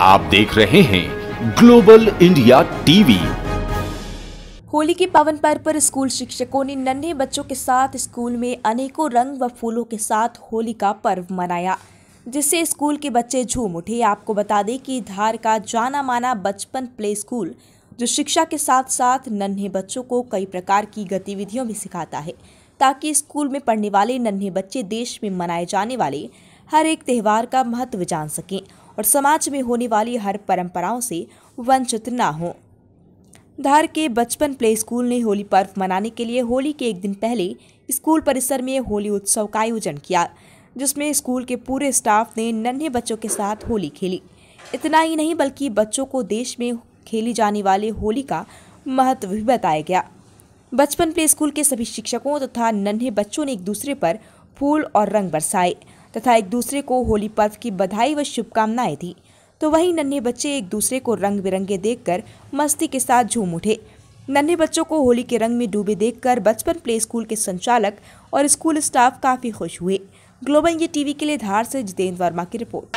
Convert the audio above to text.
आप देख रहे हैं ग्लोबल इंडिया टीवी। होली के पावन पर्व पर स्कूल शिक्षकों ने नन्हे बच्चों के साथ स्कूल में अनेकों रंग व फूलों के साथ होली का पर्व मनाया, जिससे स्कूल के बच्चे झूम उठे। आपको बता दें कि धार का जाना माना बचपन प्ले स्कूल, जो शिक्षा के साथ साथ नन्हे बच्चों को कई प्रकार की गतिविधियों भी सिखाता है, ताकि स्कूल में पढ़ने वाले नन्हे बच्चे देश में मनाए जाने वाले हर एक त्यौहार का महत्व जान सकें। और समाज में होने वाली हर परंपराओं से वंचित ना हों। धार के बचपन प्ले स्कूल ने होली पर्व मनाने के लिए होली के एक दिन पहले स्कूल परिसर में होली उत्सव का आयोजन किया, जिसमें स्कूल के पूरे स्टाफ ने नन्हे बच्चों के साथ होली खेली। इतना ही नहीं, बल्कि बच्चों को देश में खेली जाने वाले होली का महत्व भी बताया गया। बचपन प्ले स्कूल के सभी शिक्षकों तथा तो नन्हे बच्चों ने एक दूसरे पर फूल और रंग बरसाए। तथा एक दूसरे को होली पर्व की बधाई व शुभकामनाएँ दी। तो वहीं नन्हे बच्चे एक दूसरे को रंग बिरंगे देखकर मस्ती के साथ झूम उठे। नन्हे बच्चों को होली के रंग में डूबे देखकर बचपन प्ले स्कूल के संचालक और स्कूल स्टाफ काफ़ी खुश हुए। ग्लोबल ये टीवी के लिए धार से जितेंद्र वर्मा की रिपोर्ट।